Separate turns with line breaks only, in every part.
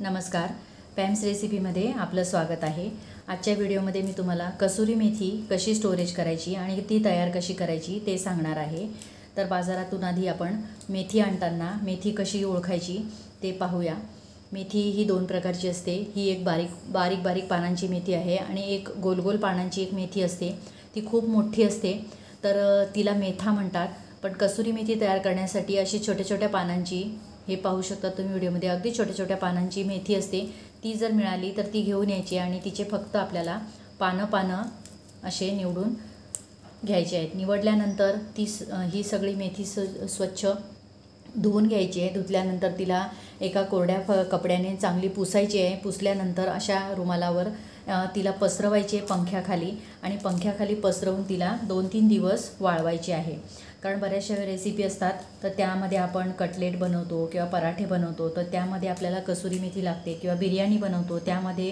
नमस्कार. पॅम्स रेसिपीमध्ये आपलं स्वागत आहे. आजच्या व्हिडिओमध्ये मी तुम्हाला कसुरी मेथी कशी स्टोरेज करायची आणि ती तयार कशी करायची ते सांगणार आहे. तर बाजारातून आधी आपण मेथी आणताना मेथी कशी ओळखायची ते पाहूया. मेथी ही दोन प्रकारची असते. ही एक बारीक बारीक बारीक पानांची मेथी आहे आणि एक गोल गोल पानांची एक मेथी असते. ती खूप मोठी असते. तर तिला मेथा म्हणतात. पण कसुरी मेथी तयार करण्यासाठी अशी छोट्या छोट्या पानांची हे पाहू शकता तुम्ही व्हिडिओमध्ये. अगदी छोट्या छोट्या पानांची मेथी असते. ती जर मिळाली तर ती घेऊन यायची आणि तिचे फक्त आपल्याला पानं पानं असे निवडून घ्यायचे आहेत. निवडल्यानंतर ती स ही सगळी मेथी स स्वच्छ धुवून घ्यायची आहे. धुतल्यानंतर तिला एका कोरड्या फ कपड्याने चांगली पुसायची आहे. पुसल्यानंतर अशा रुमालावर तिला पसरवायची आहे पंख्याखाली आणि पंख्याखाली पसरवून तिला दोन तीन दिवस वाळवायची आहे. कारण बऱ्याचशा रेसिपी असतात तर त्यामध्ये आपण कटलेट बनवतो किंवा पराठे बनवतो तर त्यामध्ये आपल्याला कसुरी मेथी लागते किंवा बिर्याणी बनवतो त्यामध्ये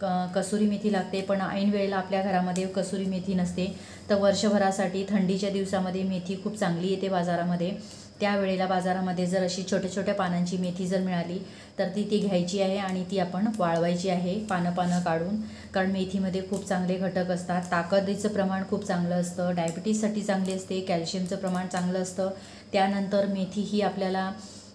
क कसुरी मेथी लागते पण ऐन वेळेला आपल्या घरामध्ये कसुरी मेथी नसते. तर वर्षभरासाठी थंडीच्या दिवसामध्ये मेथी खूप चांगली येते बाजारामध्ये. त्यावेळेला बाजारामध्ये जर अशी छोट्या छोट्या पानांची मेथी जर मिळाली तर ती ती घ्यायची आहे आणि ती आपण वाळवायची आहे पानं पानं काढून. कारण मेथीमध्ये खूप चांगले घटक असतात. ताकदीचं प्रमाण खूप चांगलं असतं. डायबिटीजसाठी चांगली असते. कॅल्शियमचं प्रमाण चांगलं असतं. त्यानंतर मेथी ही आपल्याला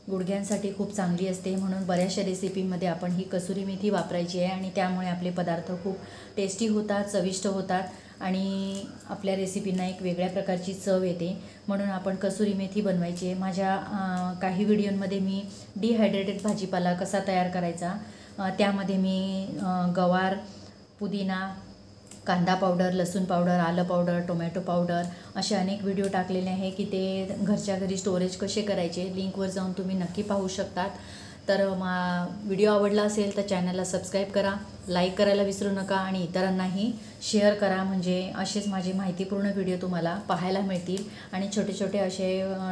गुडघ्यांसाठी खूप चांगली असते. म्हणून बऱ्याचशा रेसिपीमध्ये आपण ही कसुरी मेथी वापरायची आहे आणि त्यामुळे आपले पदार्थ खूप टेस्टी होतात चविष्ट होतात आणि आपल्या रेसिपींना एक वेगळ्या प्रकारची चव येते. म्हणून आपण कसुरी मेथी बनवायची आहे. माझ्या काही व्हिडिओंमध्ये मी डिहायड्रेटेड भाजीपाला कसा तयार करायचा त्यामध्ये मी गवार पुदिना कांदा पावडर लसूण पावडर आलं पावडर टोमॅटो पावडर असे अनेक व्हिडिओ टाकलेले आहे की ते घरच्या घरी स्टोरेज कसे करायचे लिंकवर जाऊन तुम्ही नक्की पाहू शकतात. तर मा व्हिडिओ आवडला असेल तर चॅनलला सबस्क्राईब करा लाईक करायला विसरू नका आणि इतरांनाही शेअर करा. म्हणजे असेच माझे माहितीपूर्ण व्हिडिओ तुम्हाला पाहायला मिळतील. आणि छोटे छोटे असे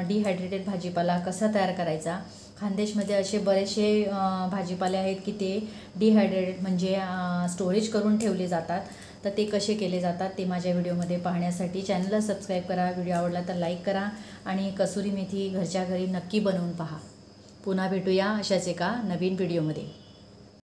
डिहायड्रेटेड भाजीपाला कसा तयार करायचा खानदेशमध्ये असे बरेचसे भाजीपाले आहेत की ते डिहायड्रेटेड म्हणजे स्टोरेज करून ठेवले जातात. तर ते कसे केले जातात ते माझ्या व्हिडिओमध्ये पाहण्यासाठी चॅनलला सबस्क्राईब करा. व्हिडिओ आवडला तर लाईक करा आणि कसुरी मेथी घरच्या घरी नक्की बनवून पहा. पुन्हा भेटूया अशाच एका नवीन व्हिडिओमध्ये.